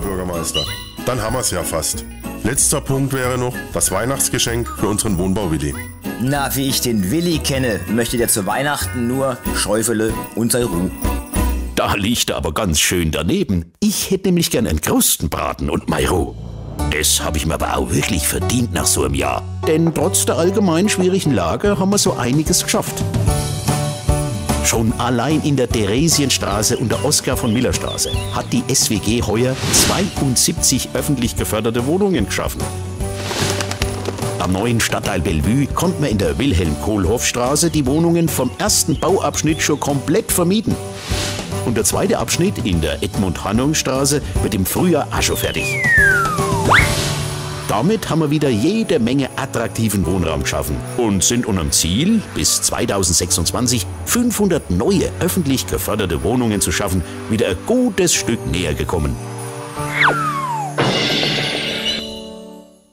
Bürgermeister. Dann haben wir es ja fast. Letzter Punkt wäre noch das Weihnachtsgeschenk für unseren Wohnbau Willi. Na, wie ich den Willi kenne, möchte der zu Weihnachten nur Schäufele und sei Ruh. Da liegt er aber ganz schön daneben. Ich hätte nämlich gern einen Krustenbraten und Mairo. Das habe ich mir aber auch wirklich verdient nach so einem Jahr. Denn trotz der allgemein schwierigen Lage haben wir so einiges geschafft. Schon allein in der Theresienstraße und der Oskar von Miller Straße hat die SWG heuer 72 öffentlich geförderte Wohnungen geschaffen. Am neuen Stadtteil Bellevue konnte man in der Wilhelm-Kohlhoff-Straße die Wohnungen vom ersten Bauabschnitt schon komplett vermieten. Und der zweite Abschnitt in der Edmund-Hannung-Straße wird im Frühjahr auch schon fertig. Damit haben wir wieder jede Menge attraktiven Wohnraum geschaffen und sind unserem Ziel, bis 2026 500 neue öffentlich geförderte Wohnungen zu schaffen, wieder ein gutes Stück näher gekommen.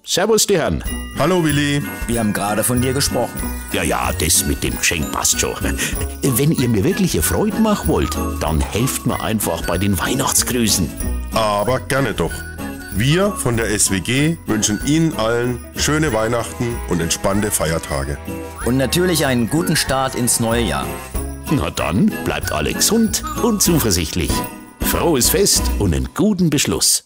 Servus, die Herren. Hallo Willi. Wir haben gerade von dir gesprochen. Ja, ja, das mit dem Geschenk passt schon. Wenn ihr mir wirklich eine Freude machen wollt, dann helft mir einfach bei den Weihnachtsgrüßen. Aber gerne doch. Wir von der SWG wünschen Ihnen allen schöne Weihnachten und entspannte Feiertage. Und natürlich einen guten Start ins neue Jahr. Na dann, bleibt alle gesund und zuversichtlich. Frohes Fest und einen guten Beschluss.